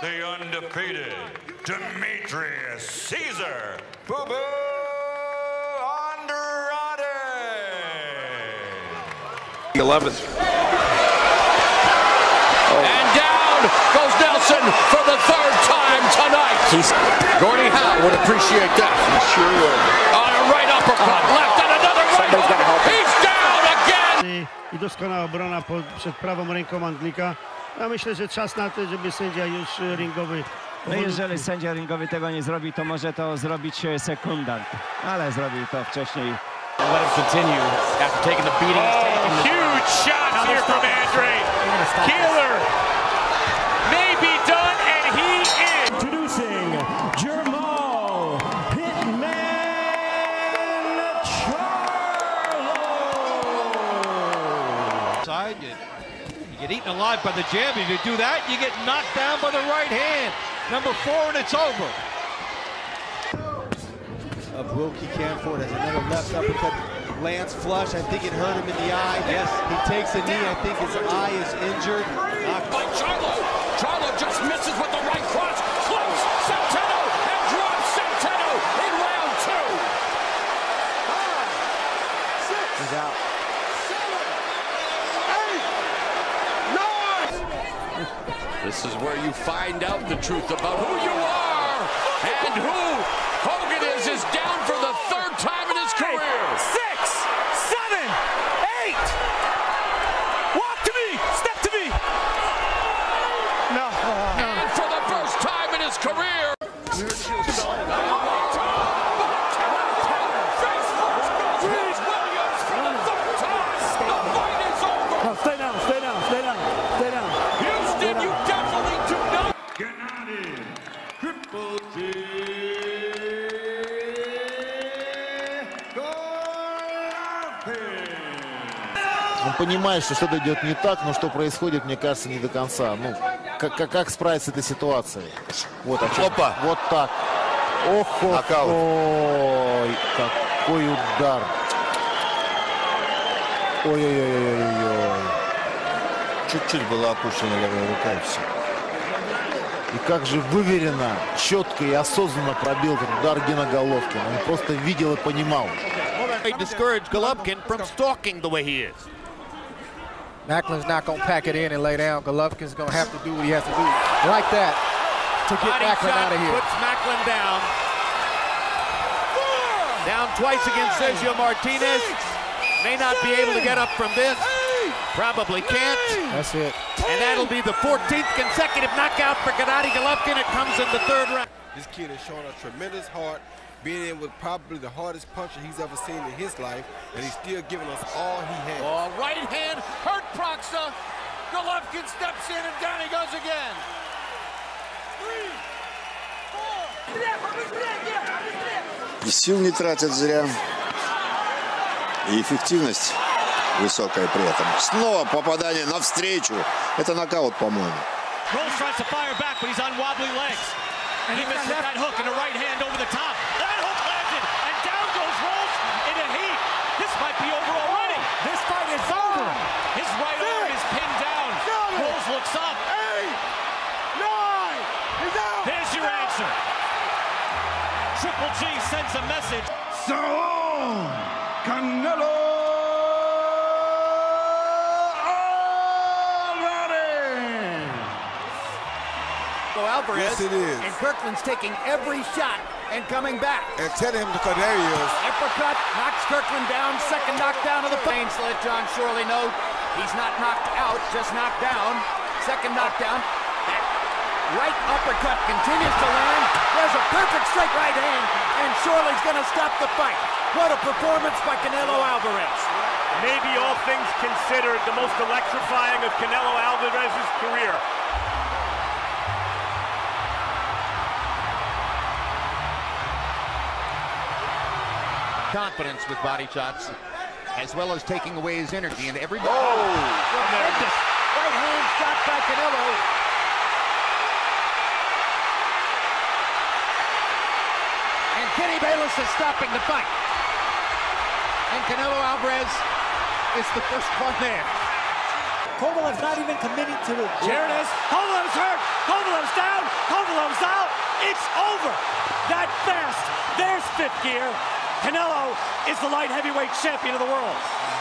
The undefeated Demetrius Caesar Boo Boo Andrade. 11th. And down goes Nelson for the third time tonight. He's Gordie Howe would appreciate that. He sure would. On a right uppercut, uh-huh. left and another right Somebody's gotta help hook. him. He's down again. i doskonała obrona po, przed prawą ręką Anglika. Ja myślę, że czas na to, żeby sędzia już ringowy No jeżeli sędzia ringowy tego nie zrobi, to może to zrobić e, sekundant. Ale zrobił to wcześniej. Let him continue after taking the beating get eaten alive by the jab. If you do that, you get knocked down by the right hand. Number four, and it's over. of Wilky Campfort as another left uppercut Lance flush. I think it hurt him in the eye. Yes. He takes a knee. I think his eye is injured. Knocked By Charlo. Charlo just misses with the right cross. Close. Centeno and drops Centeno in round two. He's out. This is where you find out the truth about who you are and who Hogan is is down for the third Он понимает, что что-то идет не так, но что происходит, мне кажется, не до конца. Ну, как, как, как справиться с этой ситуацией? Вот, чем. Опа. Вот так. Ох, ох, ой, какой удар. Ой-ой-ой-ой-ой. Чуть-чуть была опущена левая рука и все. И как же выверенно, четко и осознанно пробил этот удар Гена Головкин. Он просто видел и понимал. Discourage Golovkin from stalking the way he is. Macklin's not going to pack it in and lay down. Golovkin's going to have to do what he has to do. Like that to get Body Macklin out of here. puts Macklin down. Down twice against Sergio Martinez. May not be able to get up from this. Probably can't. That's it. And that'll be the 14th consecutive knockout for Gennady Golovkin. It comes in the third round. This kid is showing a tremendous heart, being in with probably the hardest puncher he's ever seen in his life, and he's still giving us all he has. Oh, right hand hurt Proxa. Golovkin steps in and down he goes again. И сил не тратят зря. И эффективность высокая при этом. Снова попадание навстречу. Это нокаут, по-моему. Rolls tries to fire back, but he's on wobbly legs. And he misses that hook and a right hand over the top. That hook landed, and down goes Rolls in a heat. This might be over already. This fight is over. His right arm is pinned down. Rolls looks up. Eight, nine, he's out. There's your answer. Triple G sends a message. Saul Canelo Alvarez. Yes, it is. And Kirkland's taking every shot and coming back. And tell him to cut there he is. Uppercut knocks Kirkland down. Second knockdown of the fight. To let Jon Schorle know he's not knocked out, just knocked down. Second knockdown. That right uppercut continues to land. There's a perfect straight right hand, and Schorle's going to stop the fight. What a performance by Canelo Alvarez. Maybe all things considered, the most electrifying of Canelo Alvarez's career. Confidence with body shots, as well as taking away his energy. And everybody. Oh, tremendous right hand shot by Canelo. And Kenny Bayless is stopping the fight. And Canelo Alvarez is the first one there. Kovalev's not even committing to the There it is. Kovalev's hurt. Kovalev's down. Kovalev's out. It's over. That fast. There's fifth gear. Canelo is the light heavyweight champion of the world.